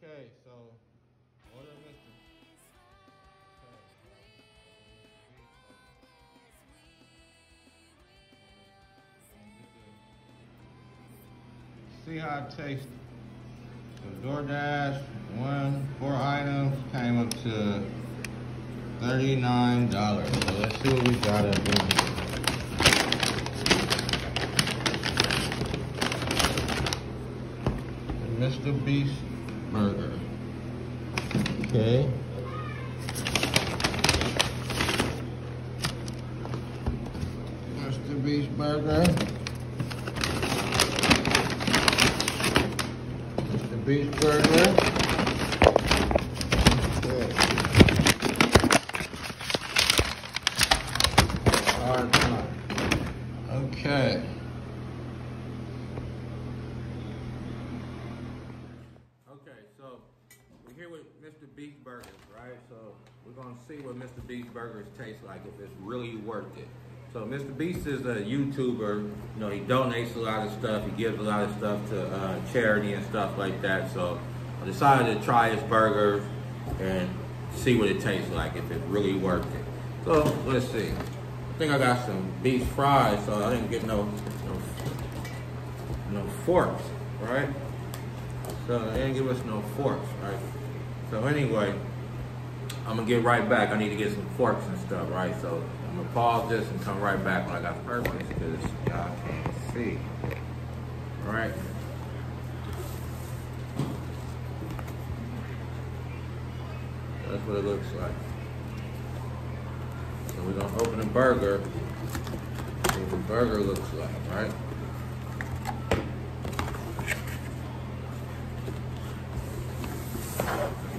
Okay, so order. See how it tastes. So DoorDash, one, four items, came up to $39. So let's see what we got here. Mr. Beast Burger. Okay. Mr. Beast Burger. Mr. Beast Burger. Okay. Hard time. Okay. Okay, so we're here with Mr. Beast Burgers, right? So we're gonna see what Mr. Beast Burgers taste like, if it's really worth it. So Mr. Beast is a YouTuber. You know, he donates a lot of stuff. He gives a lot of stuff to uh, charity and stuff like that. So I decided to try his burgers and see what it tastes like, if it's really worth it. So let's see. I think I got some beef fries, so I didn't get no no, no forks, right? So they didn't give us no forks, right? So anyway, I'm gonna get right back. I need to get some forks and stuff, right? So I'm gonna pause this and come right back when I got purpose because y'all can't see. All right. That's what it looks like. So we're gonna open the burger. See what the burger looks like, right?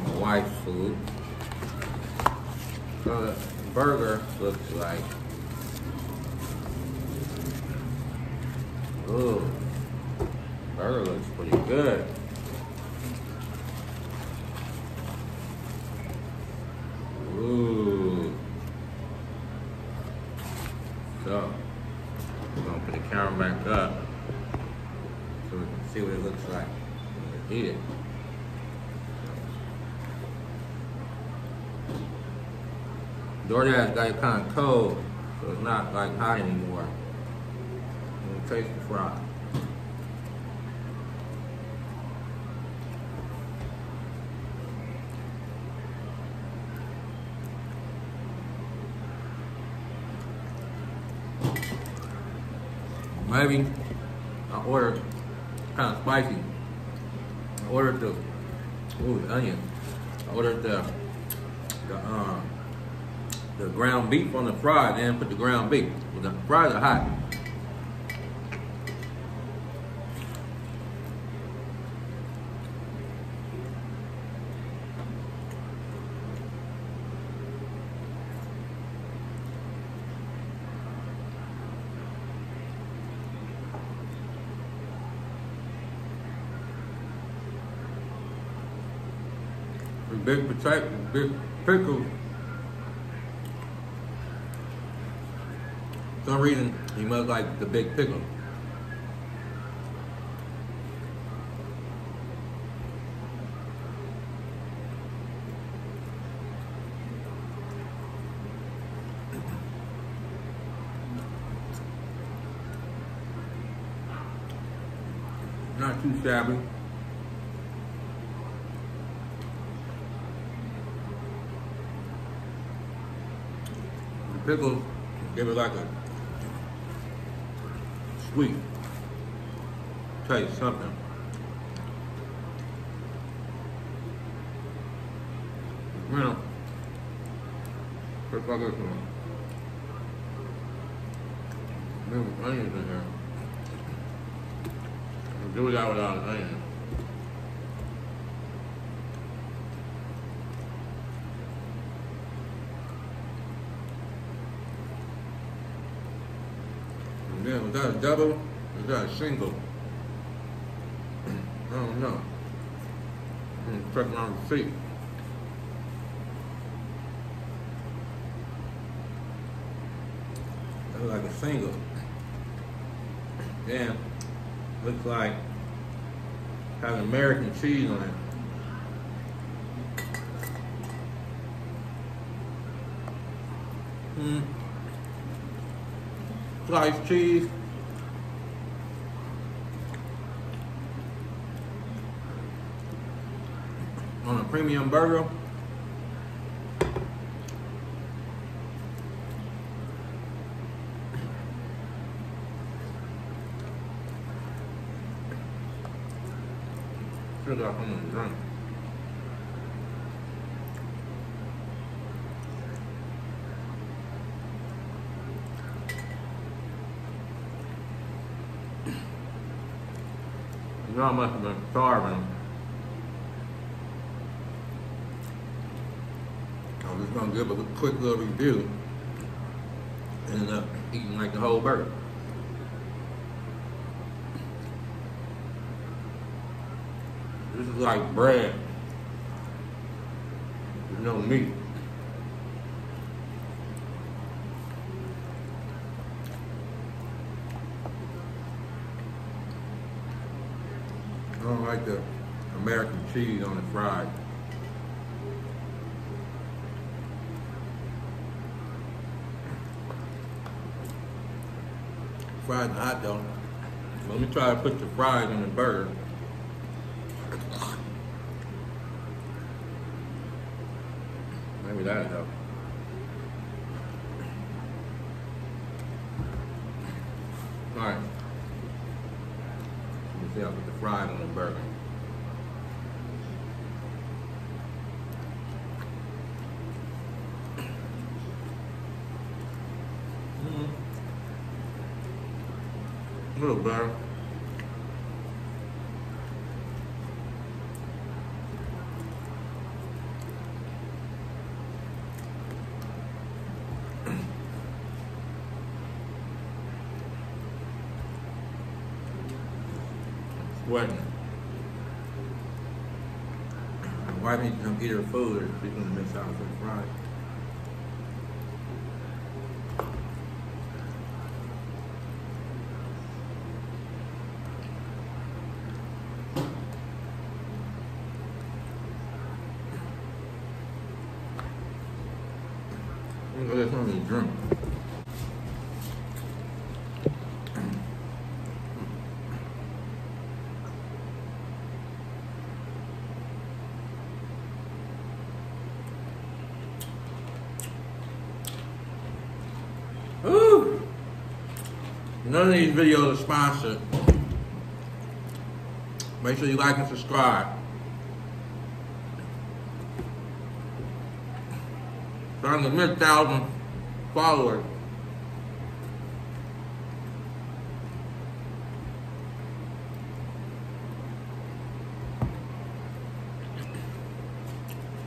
my wife's food. So the burger looks like. Ooh, burger looks pretty good. Ooh. So, we're gonna put the camera back up so we can see what it looks like. when we Eat it. DoorDash got it kind of cold, so it's not like hot anymore. And it tastes the fry. Maybe I ordered kind of spicy. I ordered the ooh the onion. I ordered the the um the ground beef on the fry, then put the ground beef. The fries are hot. Big potato, big pickles. Some reason, he must like the big pickle. Not too shabby. The pickles give it like a sweet taste, something. You know, like this one. Maybe onions in here. I'll do that without an Is that a double? Is that a single? I don't know. I'm check my receipt. Looks like a single. Damn. looks like has American cheese on it. Mm. Sliced cheese. On a premium burger. I'm gonna drink. You know I must have been starving. I was just gonna give a quick little review. Ended up uh, eating like the whole burger. This is like bread. There's no meat. I don't like the American cheese on the fries. Fried hot dog. Let me try to put the fries in the burger. Maybe that'll help. All right. Let me see. I put the fries on the burger. A little better. Wife needs to come eat her food or she's gonna miss out on some fries. I'm gonna get something to drink. Ooh. None of these videos are sponsored. Make sure you like and subscribe. Trying to mid thousand followers.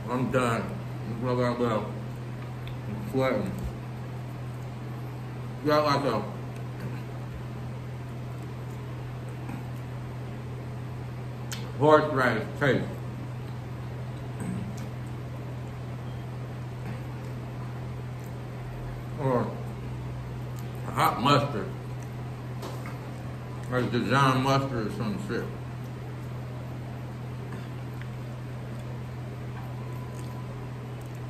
I'm done. I'm sweating. Got like a horseradish taste. Or hot mustard. Like Dijon mustard or some shit.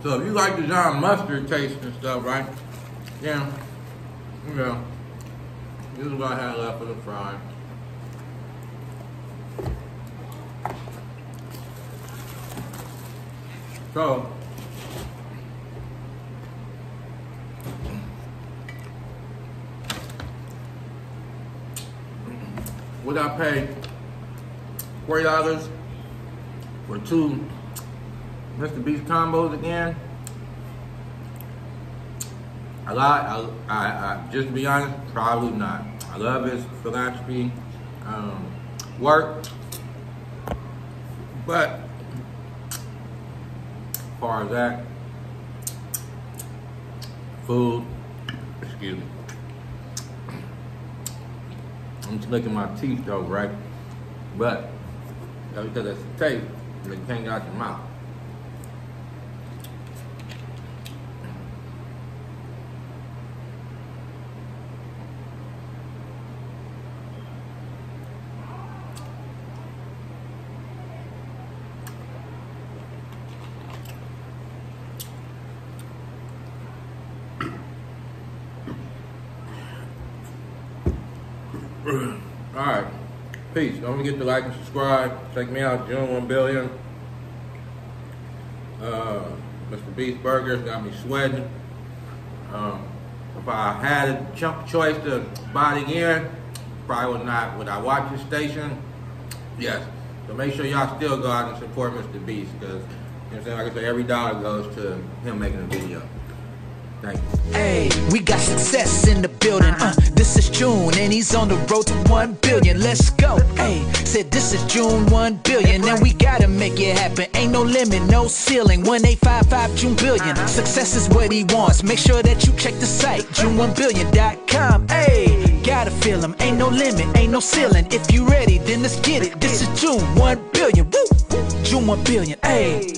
So if you like the Dijon mustard taste and stuff, right? Yeah. Yeah. This is what I had left for the fry. So, would I pay forty dollars for two Mr. Beast combos again? A lot. I, I, I just to be honest, probably not. I love his philanthropy um, work, but far as that, food, excuse me. I'm just my teeth though, right? But that's because it's the taste, can't get out your mouth. All right. Peace. Don't forget to like and subscribe. Check me out, June 1 billion. Uh, Mr. Beast Burgers got me sweating. Um, if I had a ch- choice to buy it again, probably would not. Would I watch the station? Yes. So make sure y'all still go out and support Mr. Beast because, you know what I'm saying? Like I said, every dollar goes to him making a video. Hey, we got success in the building. Uh, this is June, and he's on the road to one billion. Let's go. Hey, said this is June one billion, and we gotta make it happen. Ain't no limit, no ceiling. One eight five five June billion. Success is what he wants. Make sure that you check the site, June1billion.com. Hey, gotta feel him. Ain't no limit, ain't no ceiling. If you ready, then let's get it. This is June one billion. Woo, June one billion. Hey.